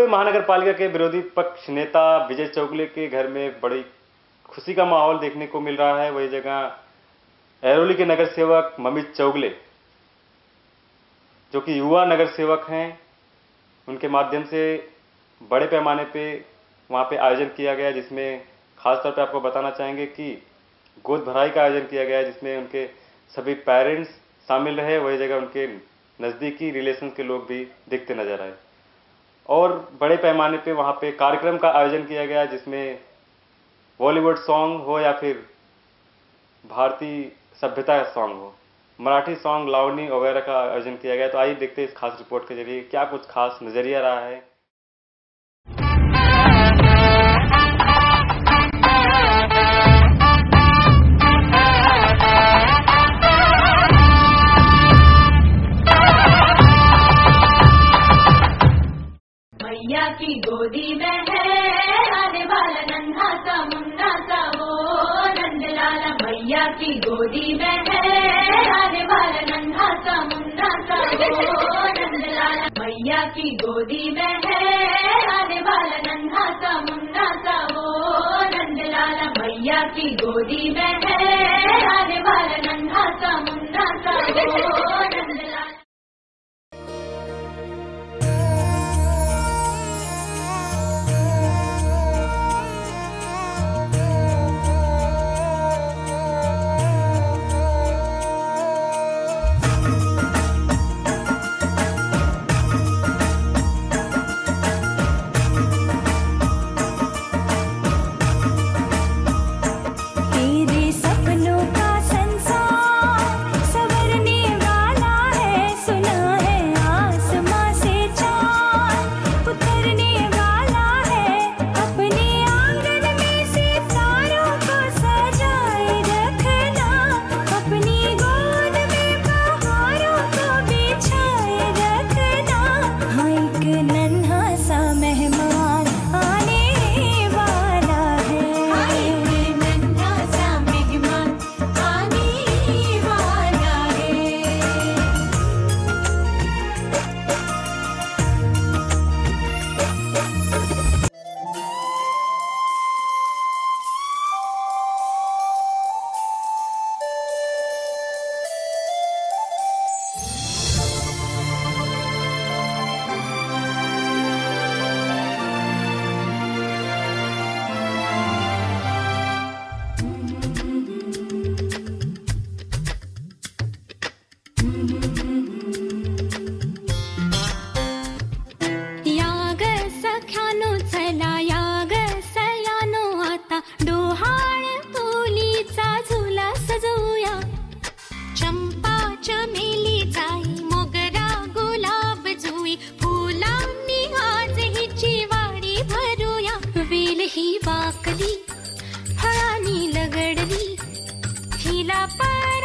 महानगर पालिका के विरोधी पक्ष नेता विजय चौगले के घर में बड़ी खुशी का माहौल देखने को मिल रहा है। वही जगह एरोली के नगर सेवक ममित चौगले, जो कि युवा नगर सेवक हैं, उनके माध्यम से बड़े पैमाने पे वहाँ पे आयोजन किया गया, जिसमें खास तौर पे आपको बताना चाहेंगे कि गोद भराई का आयोजन किया गया, जिसमें उनके सभी पेरेंट्स शामिल रहे। वही जगह उनके नज़दीकी रिलेशन के लोग भी दिखते नज़र आए। और बड़े पैमाने पे वहाँ पे कार्यक्रम का आयोजन किया गया, जिसमें बॉलीवुड सॉन्ग हो या फिर भारतीय सभ्यता सॉन्ग हो। मराठी सॉन्ग लावनी वगैरह का आयोजन किया गया। तो आइए देखते हैं इस खास रिपोर्ट के ज़रिए, क्या कुछ खास नज़रिया रहा है? की गोदी में है, आने वाला नन्हा सा मुन्ना सा वो नंदलाला मैया की गोदी में है, आने वाला नन्हा सा मुन्ना सा वो नंदलाला मैया की गोदी में है, आने वाला नन्हा सा मुन्ना सा वो नंदलाला मैया की गोदी में है, आने वाला नन्हा सा मुन्ना सा वो हाँ ही वाकली फळांनी लगडली। हिला पण